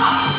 아!